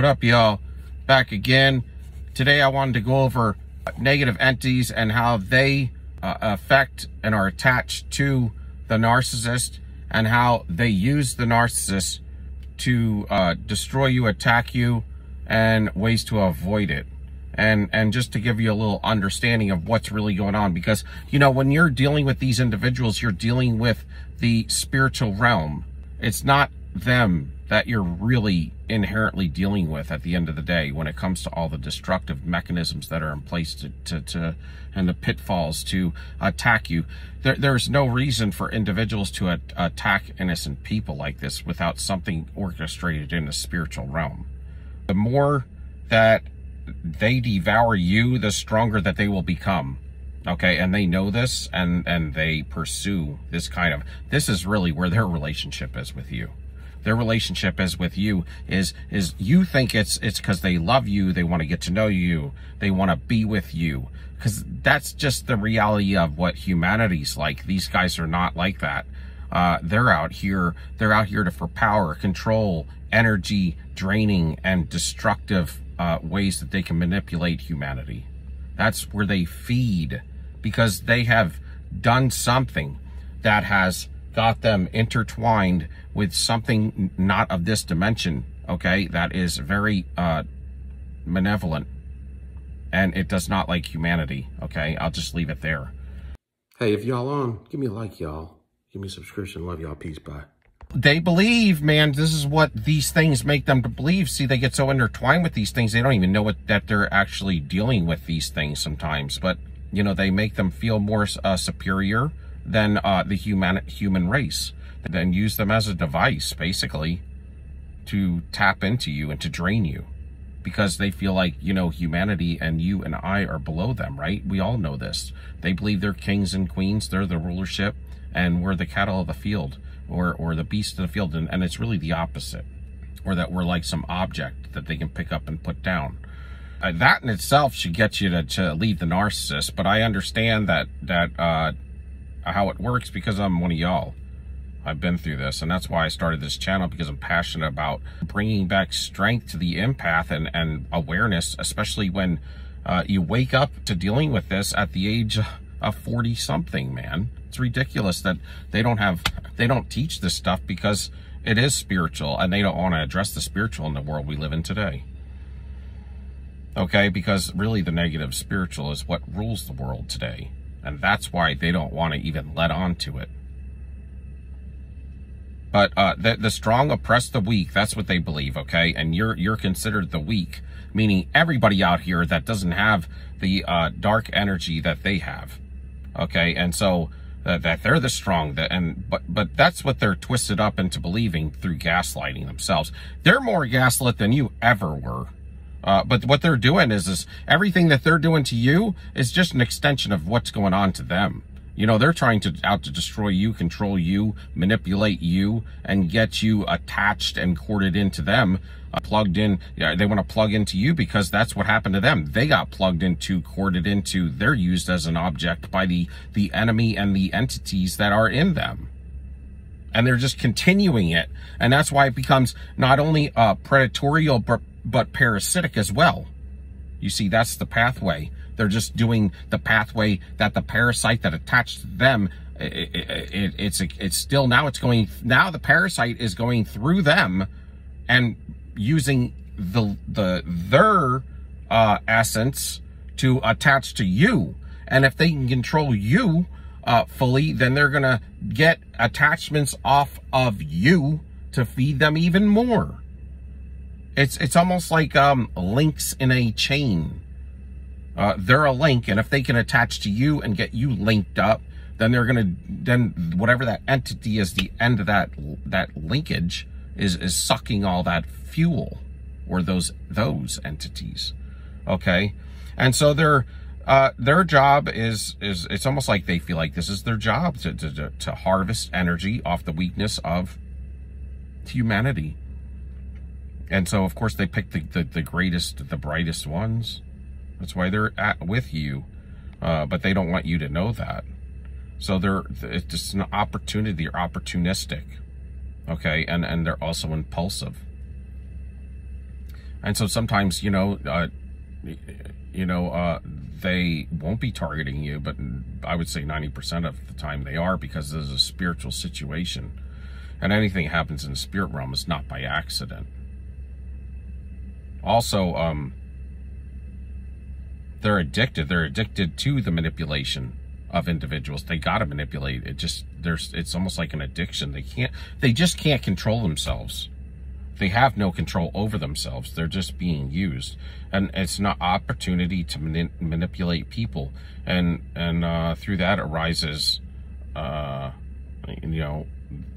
What up, y'all? Back again. Today I wanted to go over negative entities and how they uh, affect and are attached to the narcissist and how they use the narcissist to uh, destroy you, attack you, and ways to avoid it. And, and just to give you a little understanding of what's really going on. Because, you know, when you're dealing with these individuals, you're dealing with the spiritual realm. It's not them that you're really inherently dealing with at the end of the day when it comes to all the destructive mechanisms that are in place to, to, to and the pitfalls to attack you. There, there's no reason for individuals to attack innocent people like this without something orchestrated in the spiritual realm. The more that they devour you, the stronger that they will become. Okay, and they know this and and they pursue this kind of this is really where their relationship is with you their relationship is with you is is you think it's it's because they love you they want to get to know you they want to be with you. Because that's just the reality of what humanity's like. These guys are not like that. Uh, they're out here they're out here to for power control energy draining and destructive uh, ways that they can manipulate humanity. That's where they feed because they have done something that has got them intertwined with something not of this dimension, okay, that is very uh, malevolent and it does not like humanity, okay? I'll just leave it there. Hey, if y'all on, give me a like, y'all. Give me a subscription. Love y'all. Peace. Bye. They believe, man, this is what these things make them to believe. See, they get so intertwined with these things, they don't even know what, that they're actually dealing with these things sometimes. But, you know, they make them feel more uh, superior than uh, the human human race. Then use them as a device, basically, to tap into you and to drain you. Because they feel like, you know, humanity and you and I are below them, right? We all know this. They believe they're kings and queens, they're the rulership, and we're the cattle of the field or, or the beast of the field. And, and it's really the opposite. Or that we're like some object that they can pick up and put down. Uh, that in itself should get you to, to leave the narcissist, but I understand that, that, uh, how it works because I'm one of y'all. I've been through this, and that's why I started this channel because I'm passionate about bringing back strength to the empath and, and awareness, especially when uh, you wake up to dealing with this at the age of 40 something, man. It's ridiculous that they don't have, they don't teach this stuff because it is spiritual and they don't want to address the spiritual in the world we live in today. Okay, because really the negative spiritual is what rules the world today. And that's why they don't want to even let on to it. But uh, the, the strong oppress the weak. That's what they believe, okay? And you're you're considered the weak, meaning everybody out here that doesn't have the uh, dark energy that they have, okay? And so uh, that they're the strong. That and but but that's what they're twisted up into believing through gaslighting themselves. They're more gaslit than you ever were. Uh, but what they're doing is, is everything that they're doing to you is just an extension of what's going on to them. You know, they're trying to out to destroy you, control you, manipulate you, and get you attached and corded into them, uh, plugged in. They want to plug into you because that's what happened to them. They got plugged into, corded into. They're used as an object by the the enemy and the entities that are in them and they're just continuing it. And that's why it becomes not only uh, predatorial, but but parasitic as well. You see, that's the pathway. They're just doing the pathway that the parasite that attached to them, it, it, it, it's it's still now it's going, now the parasite is going through them and using the, the, their uh, essence to attach to you. And if they can control you uh, fully, then they're to get attachments off of you to feed them even more. It's it's almost like um, links in a chain. Uh, they're a link, and if they can attach to you and get you linked up, then they're gonna then whatever that entity is, the end of that that linkage is is sucking all that fuel or those those entities. Okay, and so their uh, their job is is it's almost like they feel like this is their job to to to harvest energy off the weakness of humanity and so, of course, they pick the, the, the greatest, the brightest ones. That's why they're at with you. Uh, but they don't want you to know that. So they're, it's just an opportunity. They're opportunistic. Okay. And, and they're also impulsive. And so sometimes, you know, uh, you know, uh, they won't be targeting you, but I would say 90% of the time they are because there's a spiritual situation. And anything happens in the spirit realm is not by accident. Also, um, they're addicted. They're addicted to the manipulation of individuals. They got to manipulate. It just there's it's almost like an addiction. They can't they just can't control themselves. They have no control over themselves. They're just being used. And it's an opportunity to mani- manipulate people. And and uh, through that arises uh, you know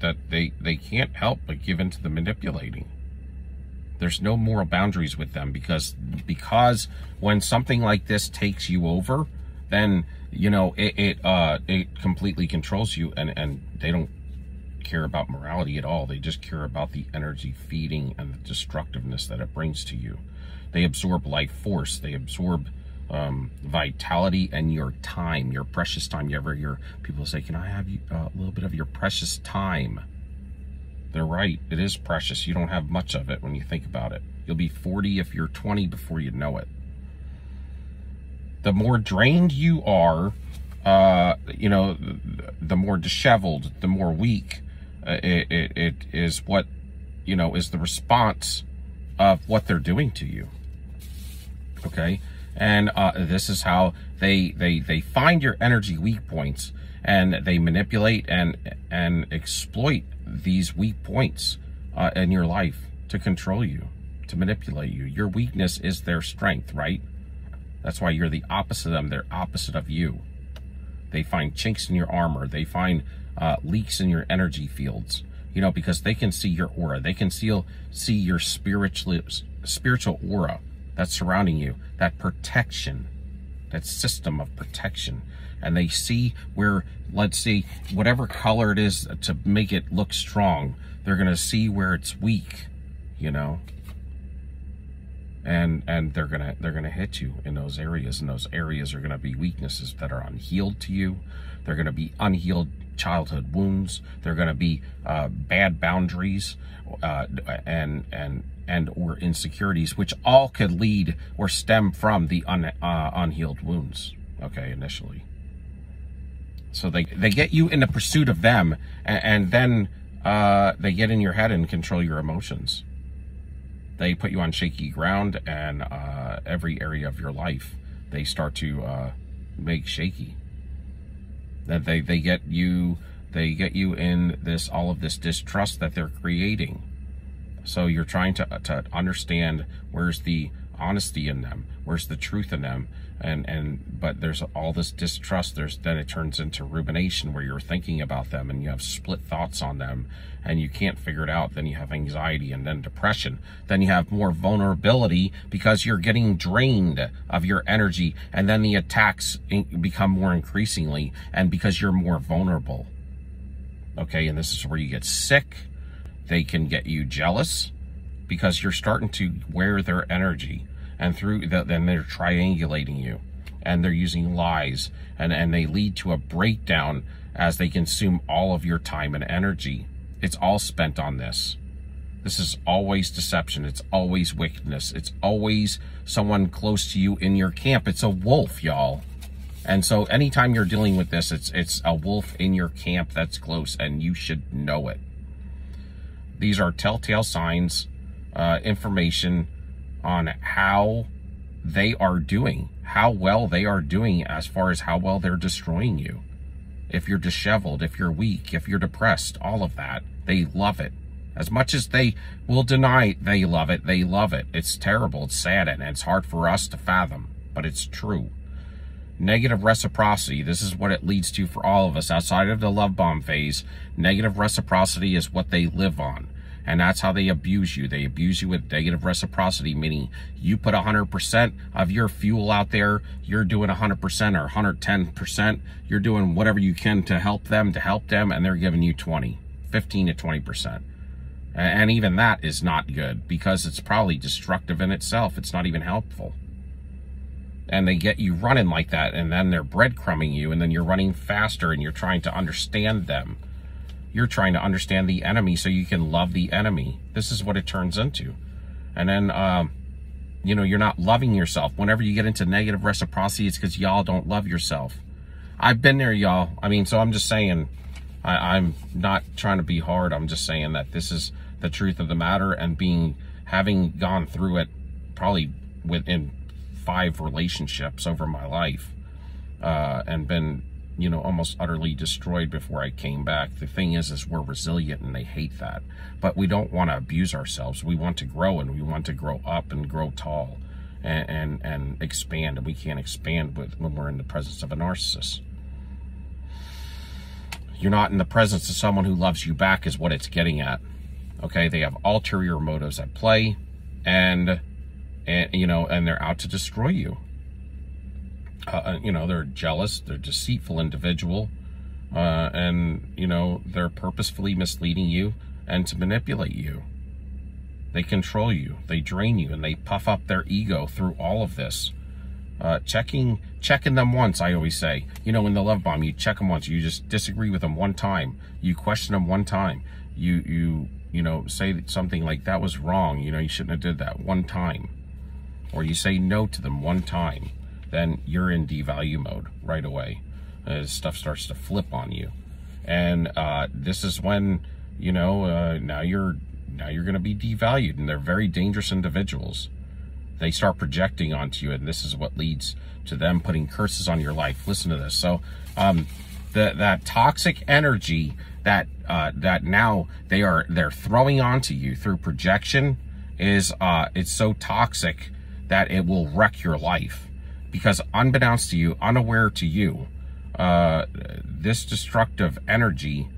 that they they can't help but give into the manipulating. There's no moral boundaries with them because because when something like this takes you over, then you know it it uh it completely controls you and and they don't care about morality at all. They just care about the energy feeding and the destructiveness that it brings to you. They absorb life force. They absorb um, vitality and your time, your precious time. You ever hear people say, "Can I have you, uh, a little bit of your precious time?" They're right. It is precious. You don't have much of it when you think about it. You'll be 40 if you're 20 before you know it. The more drained you are, uh, you know, the more disheveled, the more weak, uh, it, it, it is what, you know, is the response of what they're doing to you. Okay. And uh, this is how they, they, they find your energy weak points and they manipulate and, and exploit these weak points uh, in your life to control you, to manipulate you. Your weakness is their strength, right? That's why you're the opposite of them. They're opposite of you. They find chinks in your armor. They find uh, leaks in your energy fields. You know, because they can see your aura. They can see, see your spiritual, spiritual aura that's surrounding you, that protection, that system of protection and they see where, let's see, whatever color it is to make it look strong, they're going to see where it's weak, you know? And, and they're gonna they're gonna hit you in those areas, and those areas are gonna be weaknesses that are unhealed to you. They're gonna be unhealed childhood wounds. They're to be uh, bad boundaries uh, and and and or insecurities, which all could lead or stem from the un, uh, unhealed wounds. Okay, initially. So they, they get you in the pursuit of them, and, and then uh, they get in your head and control your emotions. They put you on shaky ground, and uh, every area of your life they start to uh, make shaky. That they they get you they get you in this all of this distrust that they're creating. So you're trying to to understand where's the honesty in them, where's the truth in them, and and but there's all this distrust there's then it turns into rumination where you're thinking about them and you have split thoughts on them and you can't figure it out. Then you have anxiety and then depression. Then you have more vulnerability because you're getting drained of your energy and then the attacks become more increasingly and because you're more vulnerable. Okay? And this is where you get sick. They can get you jealous because you're starting to wear their energy and through the, then they're triangulating you and they're using lies and, and they lead to a breakdown as they consume all of your time and energy. It's all spent on this. This is always deception. It's always wickedness. It's always someone close to you in your camp. It's a wolf, y'all. And so anytime you're dealing with this, it's it's a wolf in your camp that's close and you should know it. These are telltale signs, uh, information on how they are doing, how well they are doing as far as how well they're destroying you. If you're disheveled, if you're weak, if you're depressed, all of that, they love it. As much as they will deny they love it, they love it. It's terrible, it's sad, and it's hard for us to fathom, but it's true. Negative reciprocity, this is what it leads to for all of us. Outside of the love bomb phase, negative reciprocity is what they live on. And that's how they abuse you. They abuse you with negative reciprocity, meaning you put 100% of your fuel out there, you're doing 100% or 110%. You're doing whatever you can to help them, to help them, and they're giving you 20, 15 to 20%. And even that is not good because it's probably destructive in itself. It's not even helpful. And they get you running like that, and then they're breadcrumbing you, and then you're running faster and you're trying to understand them you're trying to understand the enemy so you can love the enemy. This is what it turns into. And then, um, you know, you're not loving yourself. Whenever you get into negative reciprocity, it's because y'all don't love yourself. I've been there, y'all. I mean, so I'm just saying, I, I'm not trying to be hard. I'm just saying that this is the truth of the matter and being, having gone through it probably within five relationships over my life, uh, and been you know, almost utterly destroyed before I came back. The thing is, is we're resilient and they hate that. But we don't want to abuse ourselves. We want to grow and we want to grow up and grow tall and, and, and expand. And we can't expand with, when we're in the presence of a narcissist. You're not in the presence of someone who loves you back is what it's getting at. Okay, they have ulterior motives at play and, and you know, and they're out to destroy you. Uh, uh, you know, they're jealous, they're deceitful individual, uh, and, you know, they're purposefully misleading you and to manipulate you. They control you, they drain you, and they puff up their ego through all of this. Uh, checking, checking them once, I always say. You know, in the love bomb, you check them once. You just disagree with them one time. You question them one time. You, you, you know, say something like that was wrong. You know, you shouldn't have did that one time. Or you say no to them one time then you're in devalue mode right away. Uh, stuff starts to flip on you. And uh, this is when, you know, uh, now you're now you're going to be devalued and they're very dangerous individuals. They start projecting onto you and this is what leads to them putting curses on your life. Listen to this. So, um, the, that toxic energy that, uh, that now they are, they're throwing onto you through projection is, uh, it's so toxic that it will wreck your life because unbeknownst to you, unaware to you, uh, this destructive energy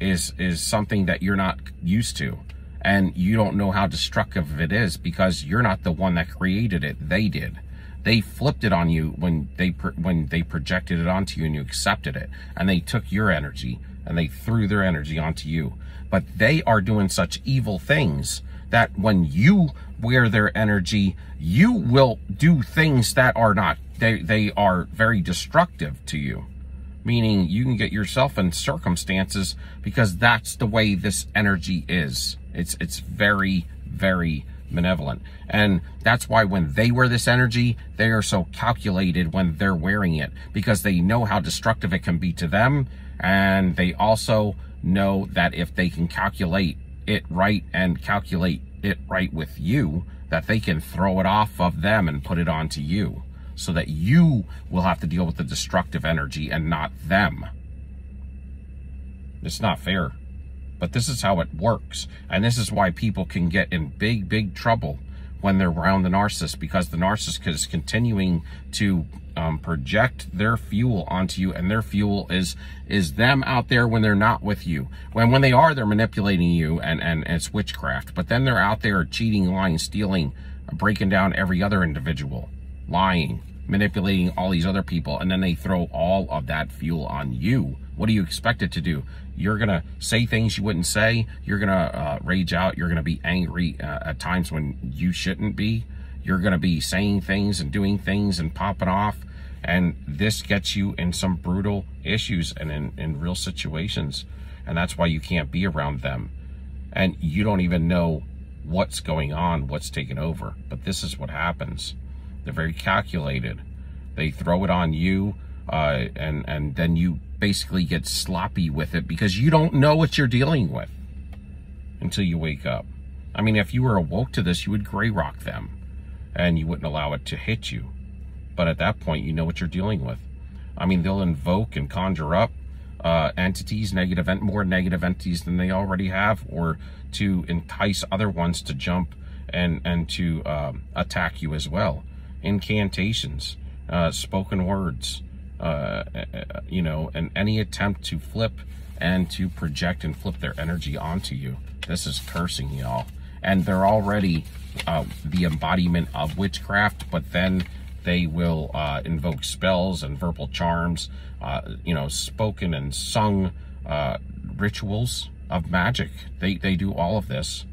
is is something that you're not used to, and you don't know how destructive it is because you're not the one that created it. They did. They flipped it on you when they when they projected it onto you and you accepted it, and they took your energy and they threw their energy onto you. But they are doing such evil things that when you wear their energy, you will do things that are not, they, they are very destructive to you. Meaning you can get yourself in circumstances because that's the way this energy is. It's, it's very, very malevolent. And that's why when they wear this energy, they are so calculated when they're wearing it because they know how destructive it can be to them. And they also know that if they can calculate it right and calculate it right with you, that they can throw it off of them and put it onto you so that you will have to deal with the destructive energy and not them. It's not fair. But this is how it works. And this is why people can get in big, big trouble when they're around the narcissist because the narcissist is continuing to um, project their fuel onto you and their fuel is is them out there when they're not with you. When when they are they're manipulating you and and, and it's witchcraft but then they're out there cheating lying stealing breaking down every other individual lying manipulating all these other people and then they throw all of that fuel on you what do you expect it to do you're gonna say things you wouldn't say you're gonna uh, rage out you're gonna be angry uh, at times when you shouldn't be you're going to be saying things and doing things and popping off. And this gets you in some brutal issues and in, in real situations. And that's why you can't be around them. And you don't even know what's going on, what's taking over. But this is what happens. They're very calculated. They throw it on you, uh, and, and then you basically get sloppy with it because you don't know what you're dealing with until you wake up. I mean, if you were awoke to this, you would gray rock them and you wouldn't allow it to hit you. But at that point, you know what you're dealing with. I mean, they'll invoke and conjure up uh, entities, negative, more negative entities than they already have, or to entice other ones to jump and and to um, attack you as well. Incantations, uh, spoken words, uh, uh you know, and any attempt to flip and to project and flip their energy onto you. This is cursing y'all and they're already uh, the embodiment of witchcraft, but then they will uh, invoke spells and verbal charms, uh, you know, spoken and sung uh, rituals of magic. They, they do all of this.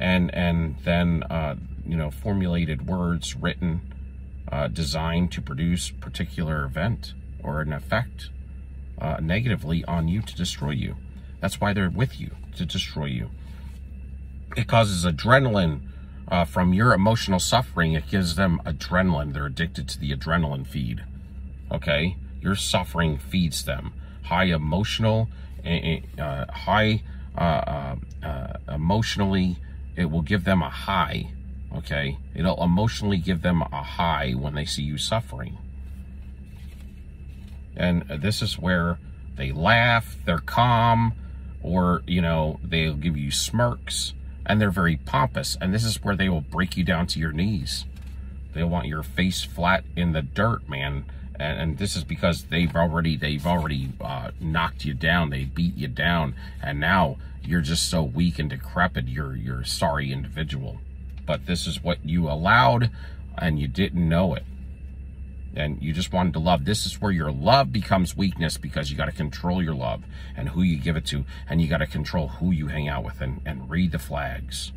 And, and then, uh, you know, formulated words written, uh, designed to produce particular event or an effect negatively on you to destroy you. That's why they're with you, to destroy you it causes adrenaline uh, from your emotional suffering, it gives them adrenaline. They're addicted to the adrenaline feed. Okay? Your suffering feeds them. High emotional, eh, eh, uh, high uh, uh, uh, emotionally, it will give them a high. Okay? It'll emotionally give them a high when they see you suffering. And this is where they laugh, they're calm, or, you know, they'll give you smirks and they're very pompous. And this is where they will break you down to your knees. They want your face flat in the dirt, man. And, and this is because they've already they've already uh, knocked you down. They beat you down, and now you're just so weak and decrepit. You're you're a sorry individual. But this is what you allowed, and you didn't know it and you just wanted to love. This is where your love becomes weakness because you got to control your love and who you give it to, and you got to control who you hang out with and, and read the flags.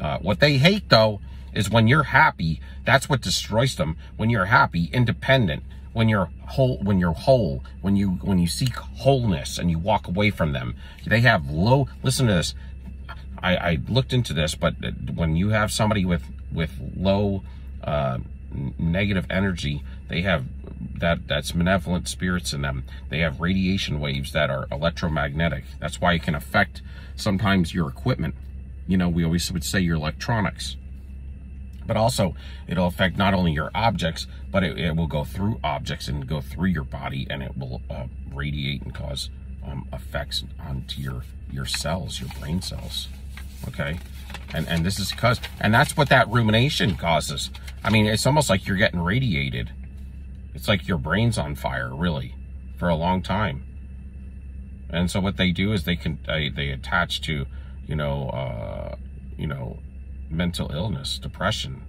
Uh, what they hate, though, is when you're happy, that's what destroys them. When you're happy, independent, when you're whole, when you're whole, when you when you seek wholeness and you walk away from them, they have low. Listen to this. I, I looked into this, but when you have somebody with with low uh, negative energy. They have that that's malevolent spirits in them. They have radiation waves that are electromagnetic. That's why it can affect sometimes your equipment. You know, we always would say your electronics. But also, it'll affect not only your objects, but it, it will go through objects and go through your body, and it will uh, radiate and cause um, effects onto your your cells, your brain cells. Okay, and and this is because, and that's what that rumination causes. I mean, it's almost like you're getting radiated. It's like your brain's on fire, really, for a long time. And so what they do is they can they, they attach to, you know, uh, you know, mental illness, depression.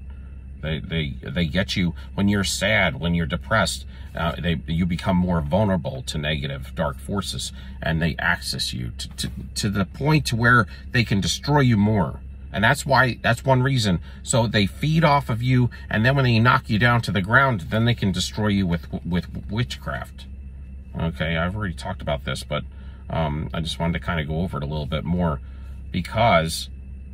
They they they get you when you're sad, when you're depressed. Uh, they you become more vulnerable to negative dark forces, and they access you to, to to the point where they can destroy you more. And that's why, that's one reason. So they feed off of you, and then when they knock you down to the ground, then they can destroy you with, with witchcraft. Okay, I've already talked about this, but um, I just wanted to kind of go over it a little bit more because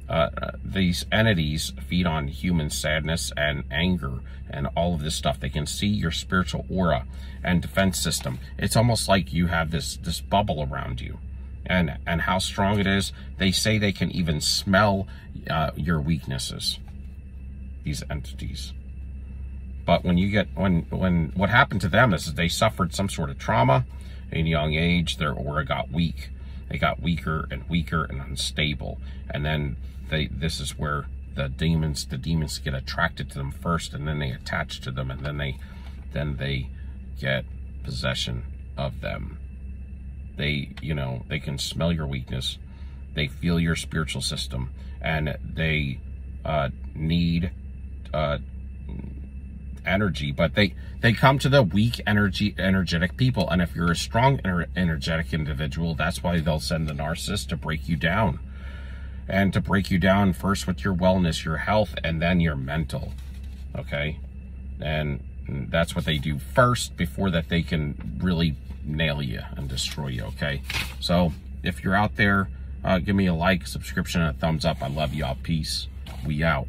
uh, uh, these entities feed on human sadness and anger and all of this stuff. They can see your spiritual aura and defense system. It's almost like you have this, this bubble around you and and how strong it is. They say they can even smell uh, your weaknesses. These entities. But when you get when when what happened to them is they suffered some sort of trauma in young age. Their aura got weak. They got weaker and weaker and unstable. And then they this is where the demons the demons get attracted to them first, and then they attach to them, and then they then they get possession of them they, you know, they can smell your weakness. They feel your spiritual system and they uh, need uh, energy, but they, they come to the weak energy, energetic people. And if you're a strong, ener energetic individual, that's why they'll send the narcissist to break you down and to break you down first with your wellness, your health, and then your mental. Okay. And that's what they do first before that they can really nail you and destroy you, okay? So if you're out there, uh, give me a like, subscription, and a thumbs up. I love y'all. Peace. We out.